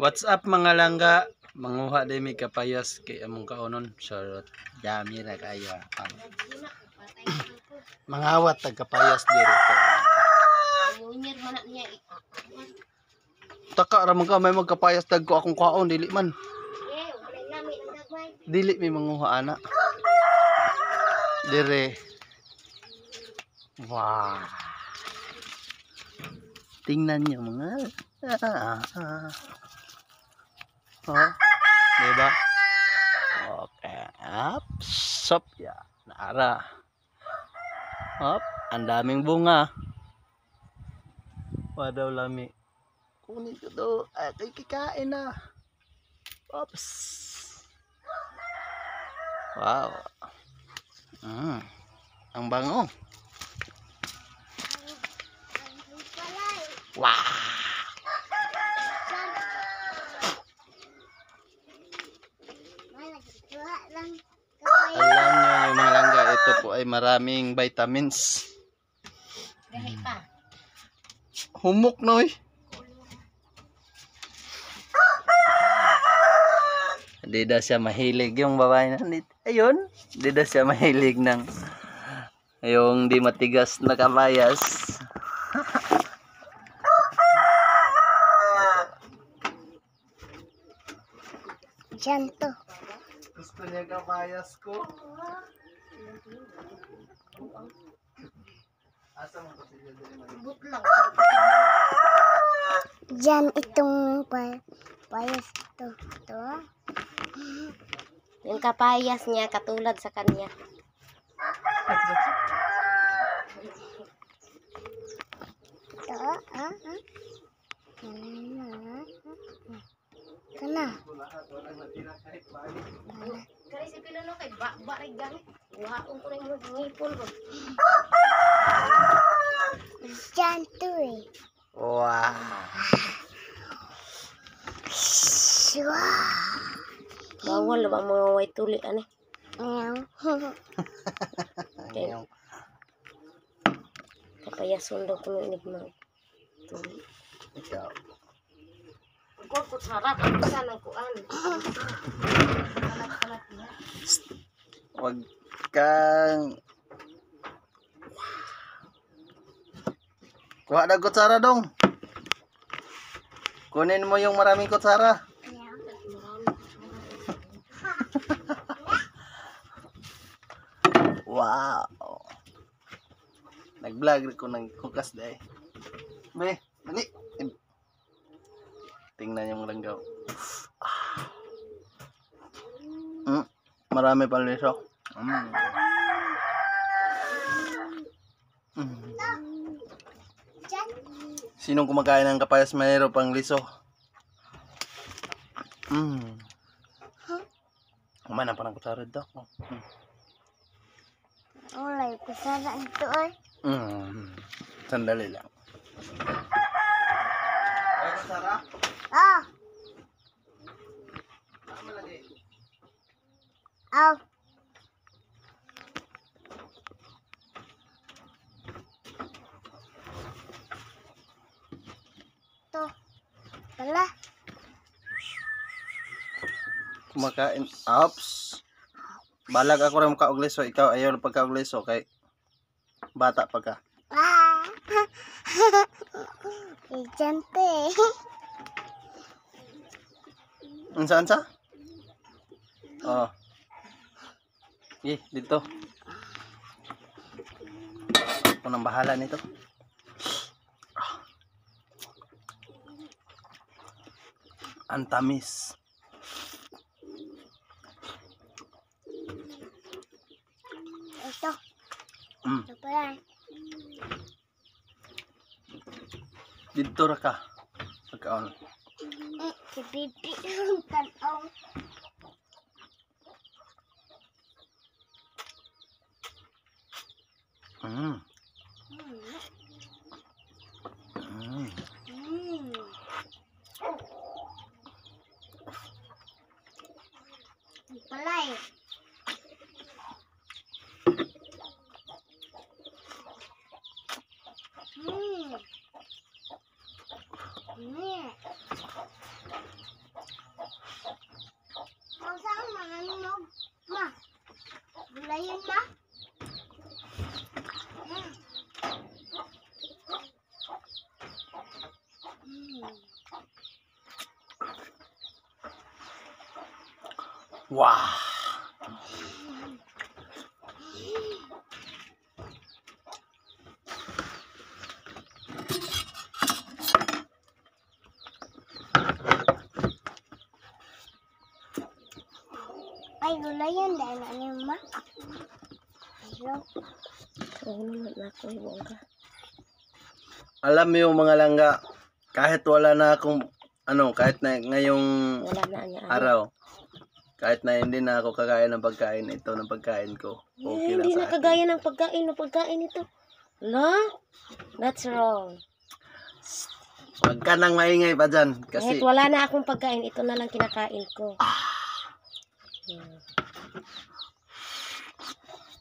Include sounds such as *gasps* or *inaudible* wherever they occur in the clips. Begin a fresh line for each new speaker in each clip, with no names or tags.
What's up mga langga? Manguha din mi kapayas kay among kaonon. Charot. Yami ra kayo. *clears throat* Ang mangawat tag kapayas diri.
Na niya.
Taka ra man ka may magkapayas tag ko akong kaon dili man. Dili mi manguha ana. Dire. Wow. Tingnan niyo mga. *laughs* Oh, diba? Okay. Up. Sop ya. Nara. Up. Ang daming bunga. Wadaw lami. Kunin ko to. Ay, kikain na. Oops. Wow. Mm. Ang bango. Wow. Alam nyo yung mga langga, ito po ay maraming vitamins.
Gahi pa.
Humok noy. Hindi daw siya mahilig yung babae na nit- ayun, hindi daw siya mahilig ng yung di matigas na kabayas.
Diyan to.
Gusto niya kabayas ko.
Diyan itong pa payas to. To.
Yung kapayas niya katulad sa kanya.
To. Ah, ah. Kana. Kana.
Kaya si Pilo no kay ba ba ray gamit. Waon ko rin mo ngipon ko.
Diyan to eh.
Wow.
Bawal ba mga way tuli ani.
Meow.
Kay kapayas sundo ko ng enigma. Tuli.
Ikaw.
Ko ko sarap ang isa ng kuan. Kalat-kalat niya.
Huwag kang... Kuha na kutsara dong. Kunin mo yung maraming kutsara. *laughs* Wow. Nag-vlog ko ng hukas dahil. Be, dali. Tingnan yung langgaw. Mm, marami pa liso. Mm. Mm. Sinong kumakain ng kapayas mayroon pang liso? Mm. Kumana pa ng kutsara daw. Mm.
Ulay ko sana ito eh.
Mm. Sandali lang. Ay, kutsara?
Ah.
Tama lagi.
Aw. Wala.
Kumakain. Ops. Balag ako rin kaugleso. Ikaw ayaw na pagkaugleso kay bata pa ka.
Ah. Diyan to eh.
Unsa unsa? Oh. Eh, dito. Ako nang bahala nito. Ang tamis.
Ito.
Mm.
Ito pala.
Dito ra ka. Pagkaon.
Mm, si Bibi *laughs* tanaw.
Mm.
Mm.
Mm.
Ito pala eh. Mm. Mm.
Wah.
Ay, gulay yan. Dahil na niyo, ma. Hello.
Oo naman ako, ibong ka.
Alam mo yung mga langga, kahit wala na akong, ano, kahit na ngayong
Wala na niya.
araw, kahit na hindi na ako kakain ng pagkain, ito ng pagkain ko.
Eh,
Okay lang
hindi
sa
na
akin.
kagaya ng pagkain ng pagkain ito. La? That's wrong.
Huwag ka nang maingay pa dyan. Kasi,
Kahit wala na akong pagkain, ito na lang kinakain ko. Hmm.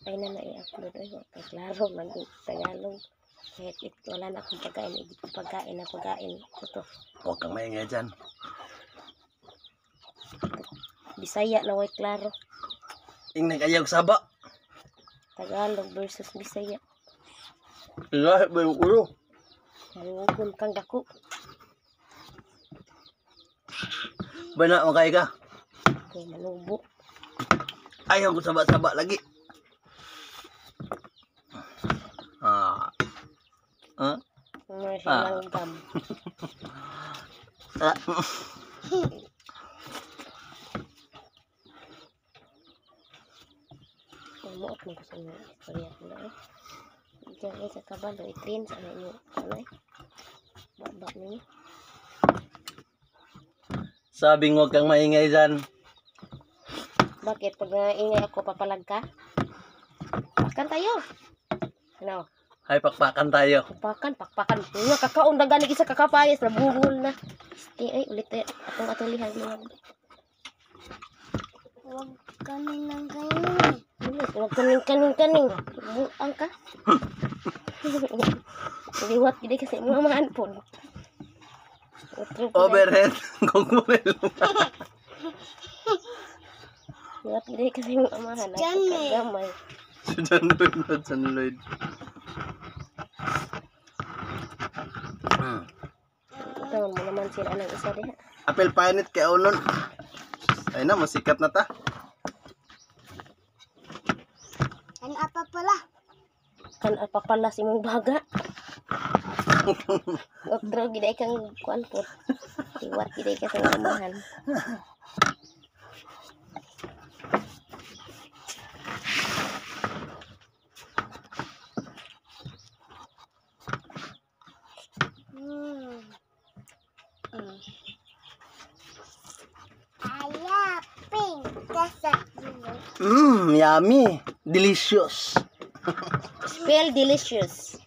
Ay na na i-upload. Ay, okay, klaro man yung Tagalog. Kahit it, wala na akong pagkain, hindi ko pagkain na pagkain. Ito,
huwag kang maingay dyan.
Bisaya na way klaro.
Ingay kayo saba.
Tagalog versus Bisaya.
Lahit ba yung ulo?
Mangugon kang dako.
Ba na, makay ka?
Kay manubo.
Ayaw ko saba-saba lagi. Ah. Ah.
Siya *laughs*
Ah.
Umuot mo ko sa mga istorya ko na eh. Diyan eh sa kabalo, itrain sa ano nyo. Ano eh. Baba ninyo.
Sabing huwag kang maingay dyan.
Bakit? Pag naingay ako, papalag ka? Pakan tayo. Ano?
Hay, pakpakan tayo.
Papakan, pakpakan. Nga, kakaon na ganig isa kakapayas. Nabungol na. Sti, ay, ulit eh. Atong atulihan mga.
Huwag kami nang ganyan.
Huwag kaning kaning kaning. Buang ka. Liwat gede kasi mga maanpon. Utro ko na.
Overhead. Gugulil.
Liwat gede kasi mga
Diyan eh.
kagamay.
Si John Lloyd na John Lloyd. Hmm.
Tangan mo naman sila ng isa diha.
Apel painit kay Unon. Ay na, masikat na ta.
Ano apa pala?
Kan apa pala si mong baga. Otro gede kang kuan po. Liwat gede ka sa mga amahan.
Hmm. Hmm. Ayah, pink. Dulu.
Mmm, yummy. Delicious.
Spell delicious.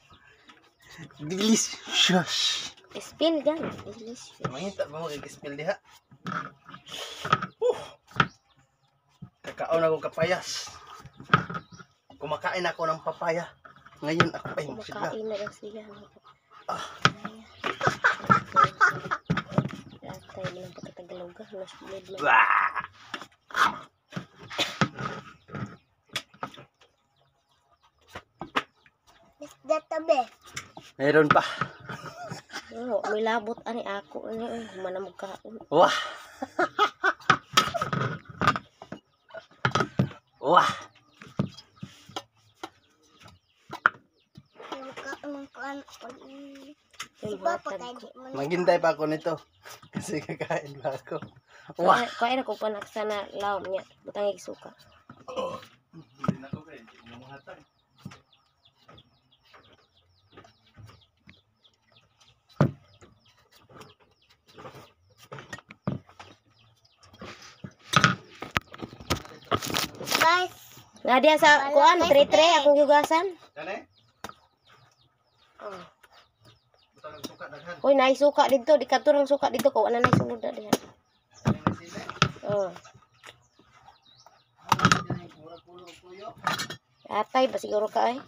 Delicious.
Spell gan. Delicious.
Mangita ba mo kag-spell diha? Uh. Kakaon ako kapayas. Kumakain ako ng papaya. Ngayon ako ay sigla.
Kumakain na daw siya.
Ah.
Atay mo lang pagkatagalaw ka. Mas blood mo.
Wah!
Tabi.
Meron pa.
Oo, may labot ani ako. Ano, eh, manamog kaon.
Wah! Wah!
Si Papa di mo na-
Maghintay pa ako nito. Kasi kakain pa ako. Wah!
Na kung panaksa na laom niya. Butang suka. Nadia sa kuan, tre-tre akong yugasan.
Kane?
Oh.
Ng suka
naay suka dito, di kadto ng suka dito ko ana nay sulod diha. Oh. Atay ba siguro ka ay?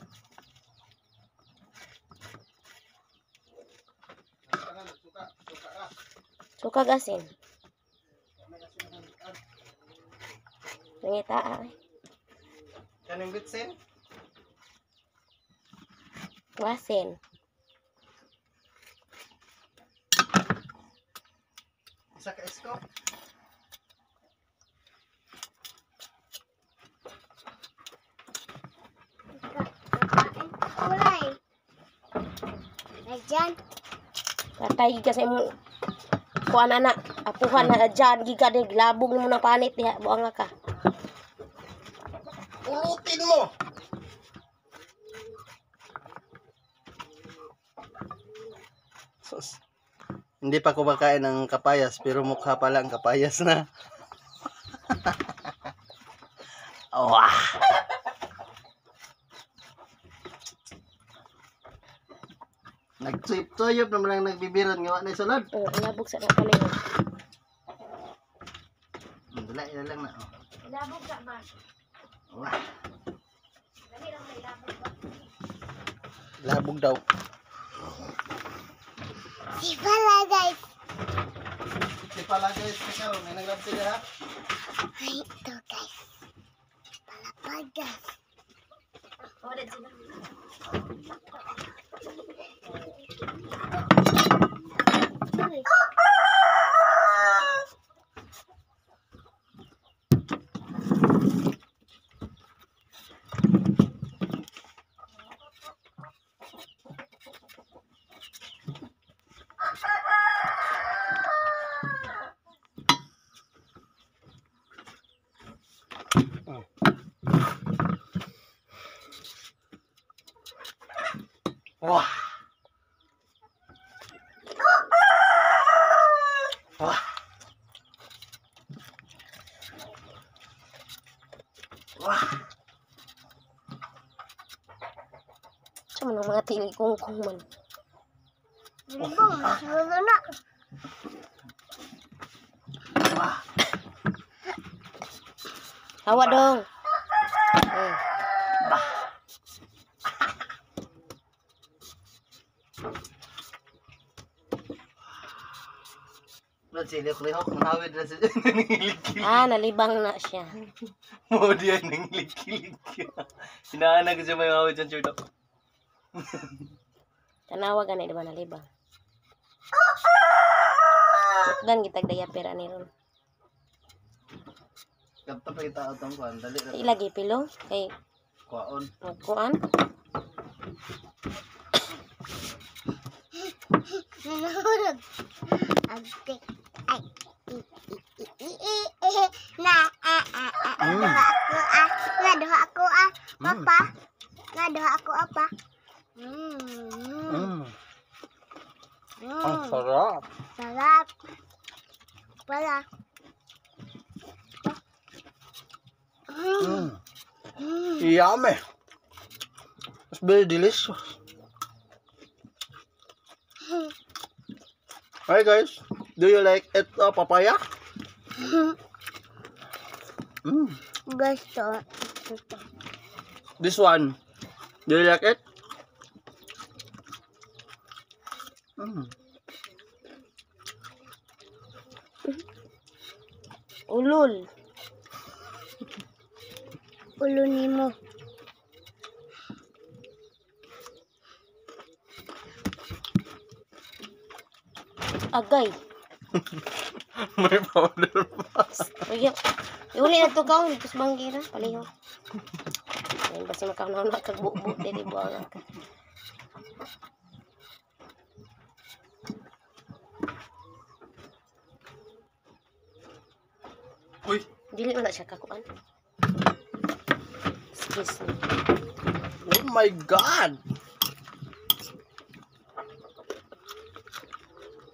Suka gasin. Nangita ay.
Kanang gutsen?
Wasin.
Isa ka isko?
Kulay.
Ayan. Patay kasi mo kuan anak apuhan na dyan giga de labong mo na panit diha buang ka
mo! Sus. Hindi pa kumakain ng kapayas, pero mukha pala ang kapayas na. *laughs* Wah! Nagtsuyop-tsuyop naman lang nagbibiran nga na sulod.
Oh, labog sa na panit.
Hmm, Dala, ila lang na. Oh.
Labog sa man.
Wah! Labog daw.
Si pala guys.
Di pala guys, karon may naglab sila ha.
Ay, ito guys. Palapag guys. Uy.
Wah! Wah! Wah!
Sa man ang mga tili kong kong man.
Libong, sulo na.
Wah!
Hawa dong. Eh.
Brad, sila ko lihok, manawid na sa nangilig-kilig.
Ah, nalibang na siya.
Mo diyan nangilig-kilig. Hinahanag ko siya may mawid dyan, Churdo.
Tanawa ka na, di ba nalibang? Dan gitag daya pera ni ron.
Kapta pa kita atong kuhan, dali na
Ilagi pilo kay
kuhaon.
magkuan.
Nanurog. Agtik. Ay. I, i, i, i, i, i. Na, a, a, a.
Mm.
Naduha ako, ah. Naduha ako, ah. Papa. Naduha ako, apa. Mm.
Mm.
Mm.
Ang sarap.
Sarap. Wala. Mm.
Mm.
Mm.
Yummy. It's very delicious. Hi guys, do you like it uh, papaya? Mm.
Gusto.
This one, do you like it? Mm.
Ulul.
Ulo ni mo.
Agay. *laughs*
May powder pa.
Kaya, iuli na to kaon, tapos banggira, paliho. Ayun, basta makaon na kagbubo, dili buang ka. Dili na siya kakuan. Excuse me.
oh my God!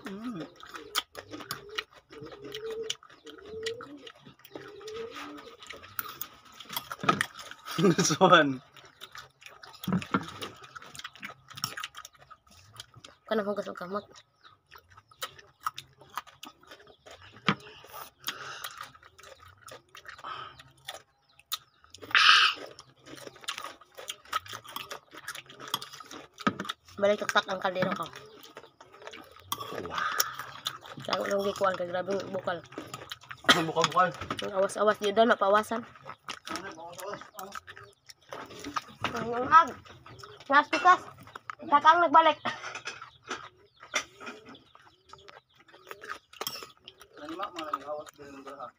Mm. *laughs* this one.
Kanang hugas og kamot. Balik tuktak ang kaldero ko. Kaya nung gikuan kay grabe bukal.
Bukal-bukal.
Ang awas-awas di doon mapawasan. Ang hag. Nas pikas. Kakang nagbalik.
Nalima, mga nag-awas din ng braha.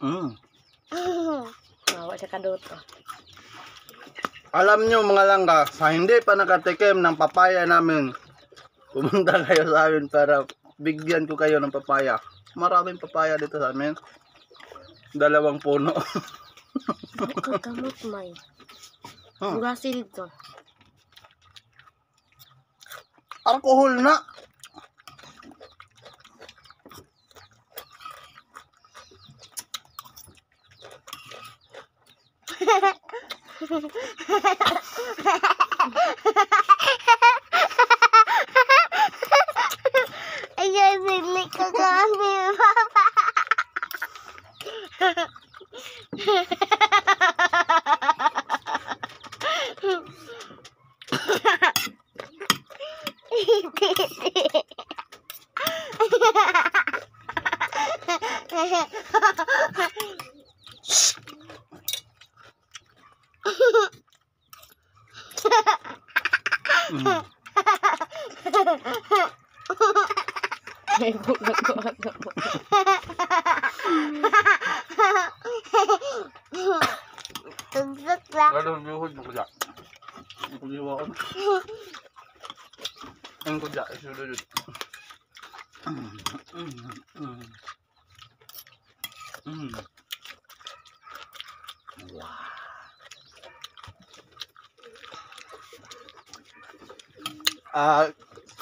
Mm.
Nawa siya kadoto.
Alam nyo mga langga, sa hindi pa nakatikim ng papaya namin, pumunta *laughs* kayo sa amin para bigyan ko kayo ng papaya. Maraming papaya dito sa amin. Dalawang puno.
Kagamot may.
Hmm.
Ang dito.
Alcohol na. Mm.
Ay, bulag ko ako.
Tugsok lang.
Ano yung buhod mo kaya? Ang kuliwa ko. Ang kudya, isulod. Mm. Mm. Mm. Mm. Wow. Ah,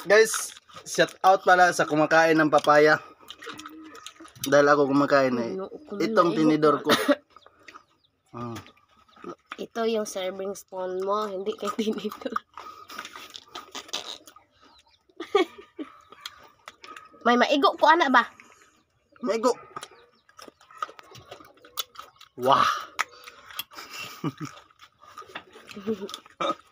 guys, shout out pala sa kumakain ng papaya. Dahil ako kumakain eh. Itong tinidor ko. Mm. *laughs*
Ito yung serving spoon mo, hindi kay tinidor. *laughs* May maigo ko ana ba?
Mego. Wah. *laughs*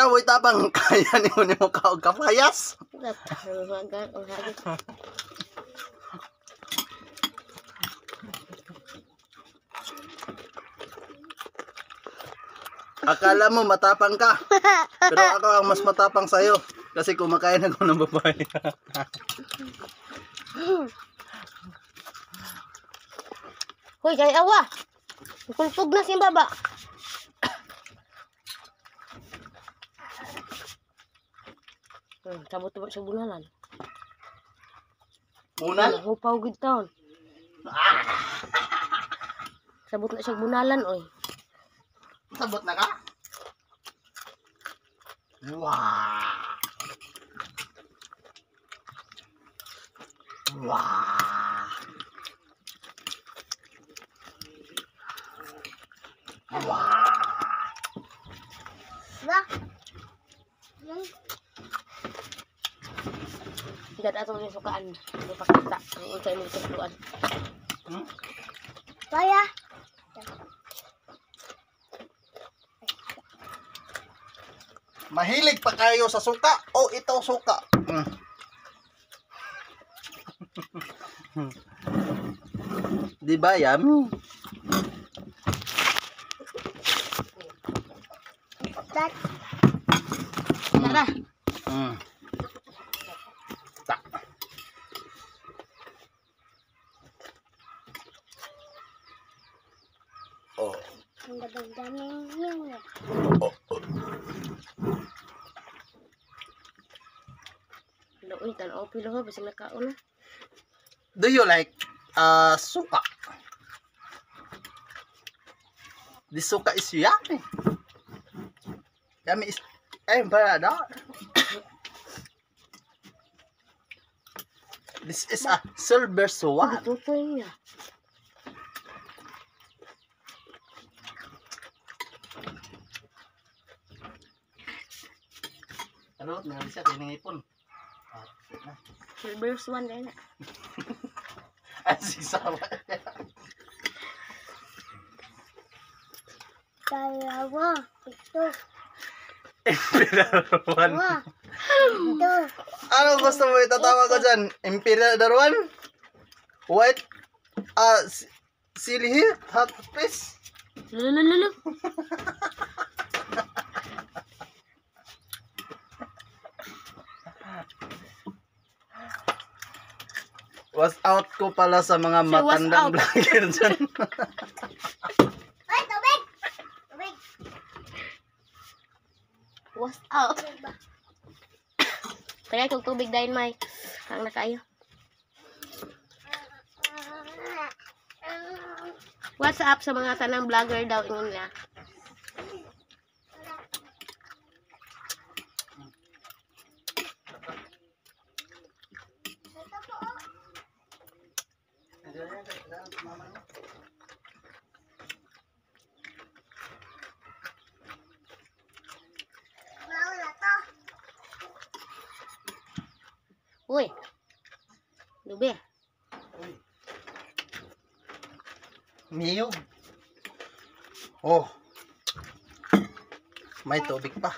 Ikaw ay tabang *laughs* kaya ni mo ni mo ka og kapayas. Akala mo matapang ka. Pero ako ang mas matapang sa'yo. Kasi kumakain ako ng babae.
Hoy, kay awa. Kultog na si baba. Sabot-sabot sa bunalan.
Unan?
Hupaw gid taon. Sabot na siya bunalan, oy.
Sabot na ka? Wow. Wow. Wow.
Ba?
Dad ato yung sukaan. May pakita. Ang unsay mo tusluan.
Hmm?
kaya.
Mahilig pa kayo sa suka o ito suka? Mm. *laughs* Di ba yummy?
Tara.
Mm. Ta. Oh.
Ang
Oh.
Lo, uy, tanaw pilo ha. Basig nakaon na.
Do you like uh, suka? This suka is yummy. Yummy is... Eh, parada. This is a silver swan.
Tutoy niya.
Ano? Nangali siya, tiningipon. Ah, na.
Silver swan na na. *laughs*
Ay, sisawa.
dalawa. Ito.
Emperador
Wa. Ito.
Ano gusto mo itatawa ko dyan? Emperador one? White? Ah, uh, sili hot fish?
Lulululu. *laughs*
Was out ko pala sa mga
Sir, was
matandang
out.
vlogger dyan.
Ay, tubig! Tubig!
Was out. Kaya kung tubig dahil may ang nakayo. What's up sa mga tanang vlogger daw ingon nila?
Maula to.
Uy. Lubi.
Niyog. Oh. May tubig pa.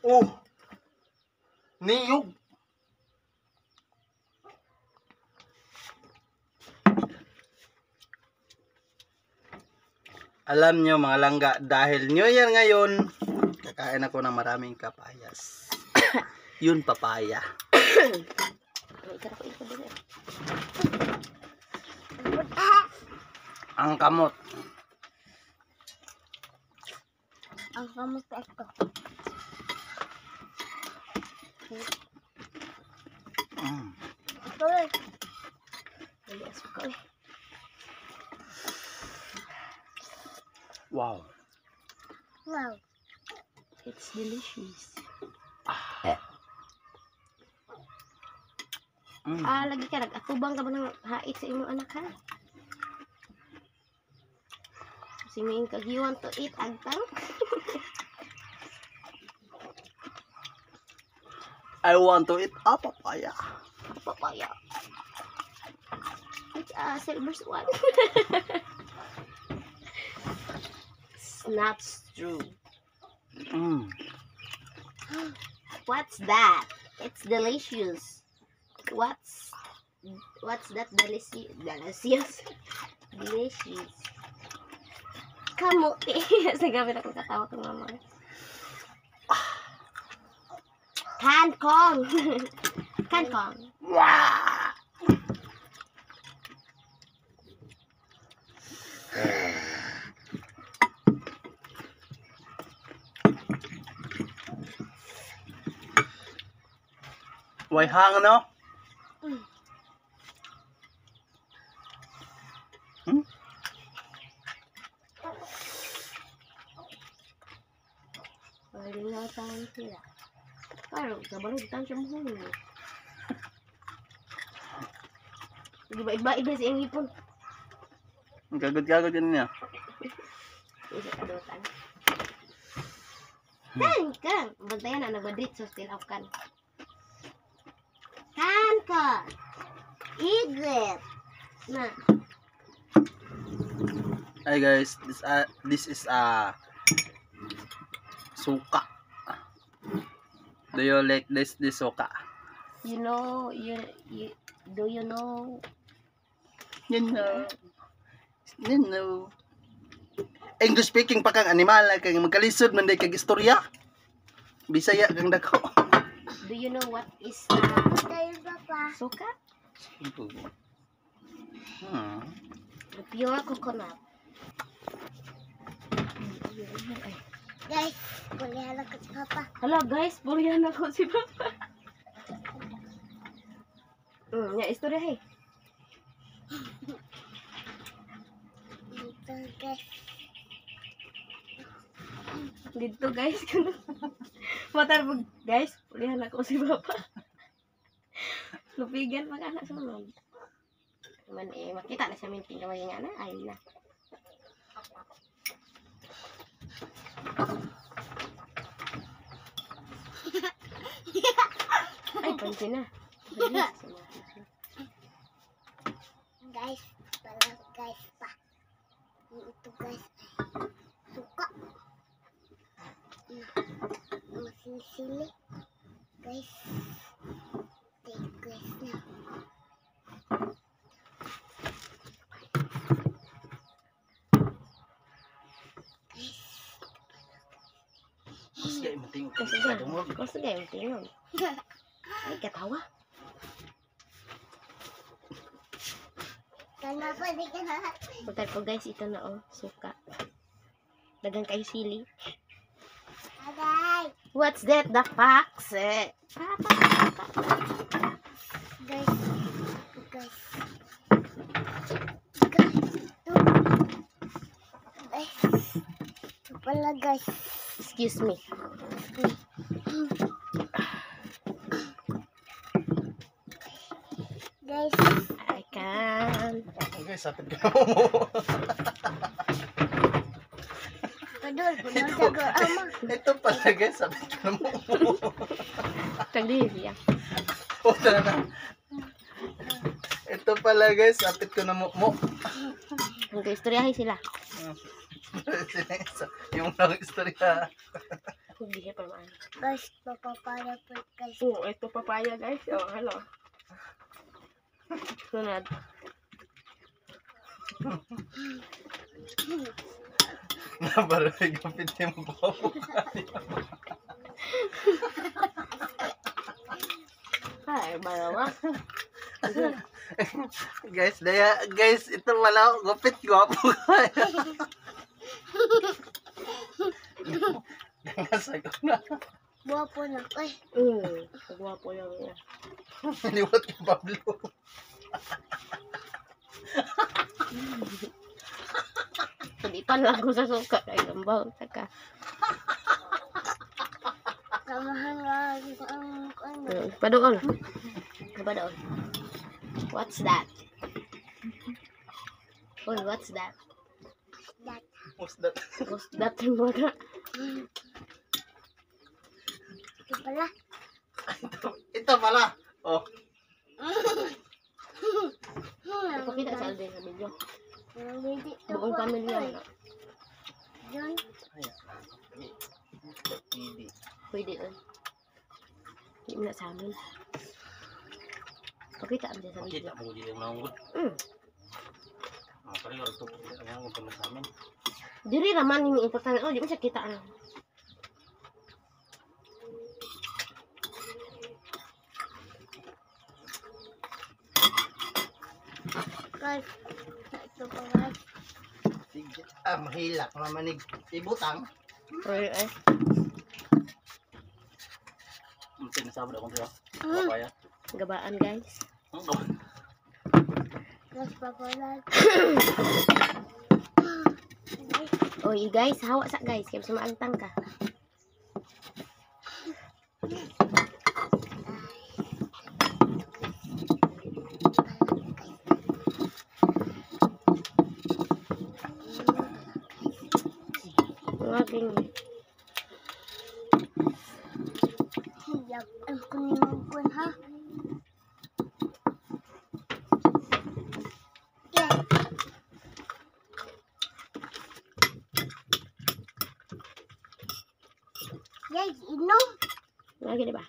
Oh. Niyog. Alam nyo mga langga, dahil New Year ngayon, kakain ako ng maraming kapayas. *coughs* Yun papaya. *coughs* Ang kamot.
Ang kamusta ito.
Mm.
Tubig.
Dali asuka eh.
Wow.
Wow.
It's delicious.
Mm.
Ah, lagi ka nag-atubang ka ba ng hait sa imong anak ha? Si Ming kag you want to eat agtang? *laughs*
I want to eat a papaya.
Papaya. It's a silver swan. *laughs* it's not true.
Mm. *gasps*
What's that? It's delicious. What's what's that delicious? *laughs* Delicious. Delicious. Kamuti. Sa gabi na katawa kong mama. Kangkong. Kangkong.
Wow. Way hang no?
Mm.
Hmm?
Pwede nga tayo sila. Pero, kabalog tayo siya mahuli. Di ba iba iba siyang ipon?
Gagod-gagod yun niya.
Isa kadotan. Kan, kan. Bantayan na nagbadrit sa still off kan. Kan. Iglet. Na.
Hi guys, this uh, this is a suka. Do you like this this suka?
You know, you, you, do you know
You know. You know. English speaking pa kang animal kang magkalisod man day kag istorya. Bisaya kang dako.
Do you know what is uh,
Pa?
suka?
Hmm.
The pure coconut.
Guys, kulihan ako sa papa.
Hala guys, burihan ako si Papa. Hmm, ya istorya hey.
Dito guys.
Dito guys. *laughs* Matarbog guys, burihan ako si Papa. Lupigan pa ka na sunod. Man eh, makita na siya minting kamay nga na. Ay na. Ay, pansin na.
Guys, pala guys pa. Ito guys ay suka. Masisili. Guys. Take guys na.
Mas kay mating
Kasi
kadungog.
Kasi kayo tingog. Ay, katawa.
Kana pa di ka na.
Pagkat po guys, ito na oh, suka. Dagang kayo sili.
Agay.
What's that? The fox? Eh.
Guys. Guys. Guys. Ito. Guys. Ito pala guys.
Excuse me.
Guys.
I can.
Okay, sapit ka mo.
Padul jago ama.
Ito pala guys, sapit ka mo.
Tagdi siya.
O, tara na. Ito pala guys, sapit ko na mo. mo.
Hanggang istoryahin sila. *laughs*
yung lang istorya.
Hindi siya pamaan.
Guys. Papapala po guys.
Oo, ito papaya guys. Oh, hello. Sunod.
Nabaroy gapit yung babo.
Ay, barawa. *laughs*
guys, daya, guys, ito wala, gupit gwapo kaya. Nangasay ko na.
Buwapo na. Ay.
Mm, gwapo lang niya.
Niliwat yung Pablo.
Hindi pa lang ko sa suka. Ay, lambaw. Taka.
Samahan nga ano.
Padoon. Padoon. What's that? Uy, what's that?
That.
What's that?
What's that yung mga?
Ito pala.
Ito pala. Oh,
Ipakita sa Alden sa video. Buong pamilya mo.
eh. Yun.
ayan. Hindi.
Pwede yun. Hindi mo na sa amin. Pakita mo dyan sa video.
Makita mo dito yung nanggod.
Mm.
Mga pareho, ito po. Ang nanggod pa sa amin.
Diri naman yung importante. Oh, di mo siya kita. Ano.
Guys. Ito pa guys.
Sige. Ah, mahilak. Mamanig. Ibutang.
Uy, eh.
Ang sinasabot akong siya.
Mm.
Papaya.
Gabaan, guys.
Ang.
Guys, papalag. *coughs*
Oy, guys. Hawa sa guys. Kaya sumaantang ka. Waging.
Yak, ang kunimangkun ha. Yeah. Guys, inom.
Lagi, di ba?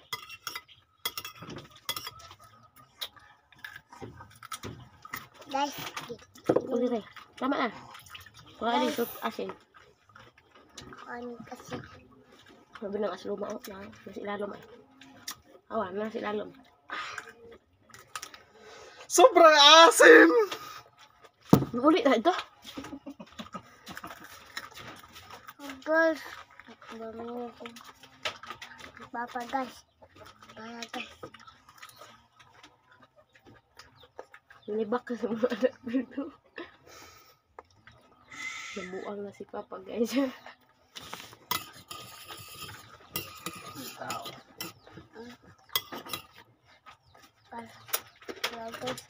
Guys,
Ulit tayo. Tama na. Wala din soup asin.
ano kasi.
Sabi ng aslo mao na. Nasi lalom ay. Awa, nasi lalom.
Sobrang asim!
Ulit na ito.
Oh, guys. Bago ako. Papa, guys. Para, guys.
Nilibak ka sa mga anak dito. Nabuang na si Papa, guys.
Tao.
Para, para, guys.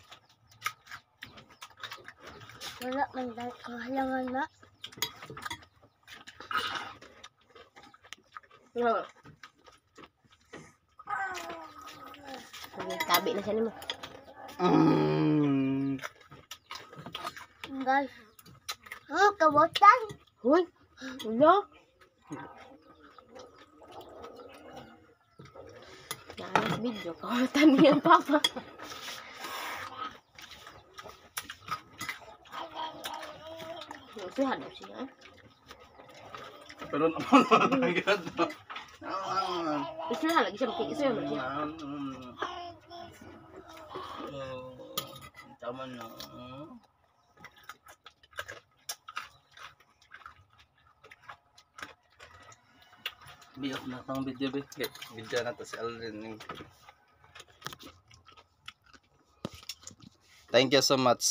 Wala man dahil kahalangan na.
Oo. Tabi na siya ni mo.
Mm.
Guys. Hmm, kabotan.
Hoy! Ulo! Naalas video. Kawatan niya, Papa. Suha daw siya.
Pero naman, ang ganda. Ah,
Gusto na lagi siya makikisa yun.
mm. Tama na. Biyak na itong video, be. Video na to si Alvin. Thank you so much.